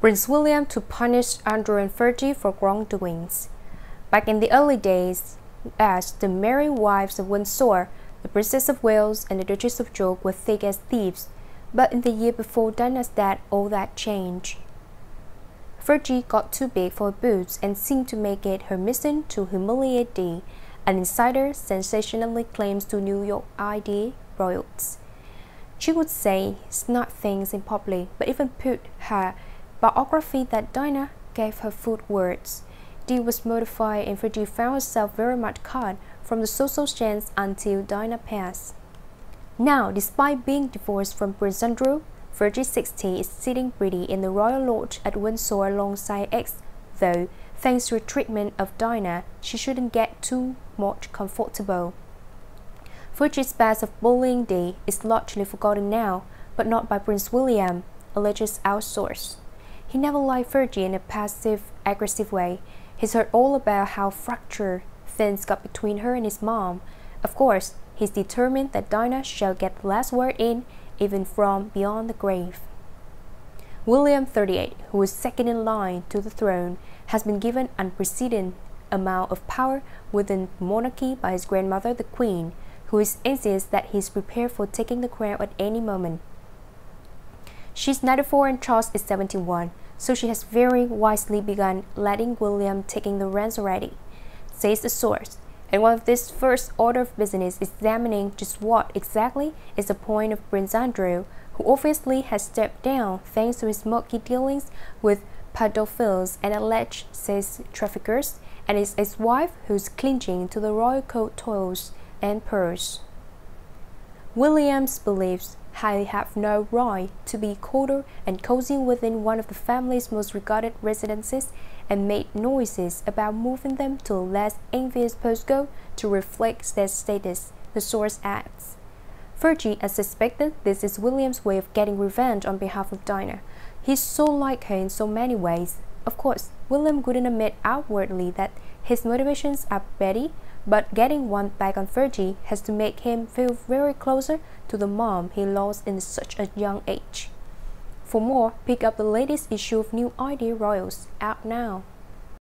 Prince William to punish Andrew and Fergie for wrongdoings. Back in the early days, as the married wives of Windsor, the Princess of Wales and the Duchess of York were thick as thieves, but in the year before Diana's death, all that changed. Fergie got too big for her boots and seemed to make it her mission to humiliate Dee, an insider sensationally claims to New York ID royals. She would say snot things in public, but even put her biography that Diana gave her food words. Dee was mortified and Fergie found herself very much cut from the social chance until Diana passed. Now, despite being divorced from Prince Andrew, Fergie 60 is sitting pretty in the Royal Lodge at Windsor alongside X, though, thanks to the treatment of Diana, she shouldn't get too much comfortable. Fergie's past of bullying Dee is largely forgotten now, but not by Prince William, alleges our source. He never liked Fergie in a passive, aggressive way. He's heard all about how fractured things got between her and his mom. Of course, he's determined that Diana shall get the last word in, even from beyond the grave. William 38, who is second in line to the throne, has been given unprecedented amount of power within monarchy by his grandmother, the Queen, who is anxious that he is prepared for taking the crown at any moment. She's 94 and Charles is 71, so she has very wisely begun letting William taking the reins already, says the source. And one of this first order of business is examining just what exactly is the point of Prince Andrew, who obviously has stepped down thanks to his murky dealings with pedophiles and alleged sex traffickers, and is his ex-wife who's clinging to the royal coat toils and purse. Williams believes I have no right to be colder and cozy within one of the family's most regarded residences and made noises about moving them to a less envious postcode to reflect their status, the source adds. Fergie has suspected this is William's way of getting revenge on behalf of Diana. He's so like her in so many ways. Of course, William wouldn't admit outwardly that his motivations are petty, but getting one back on Fergie has to make him feel very closer to the mom he lost in such a young age. For more, pick up the latest issue of New Idea Royals out now.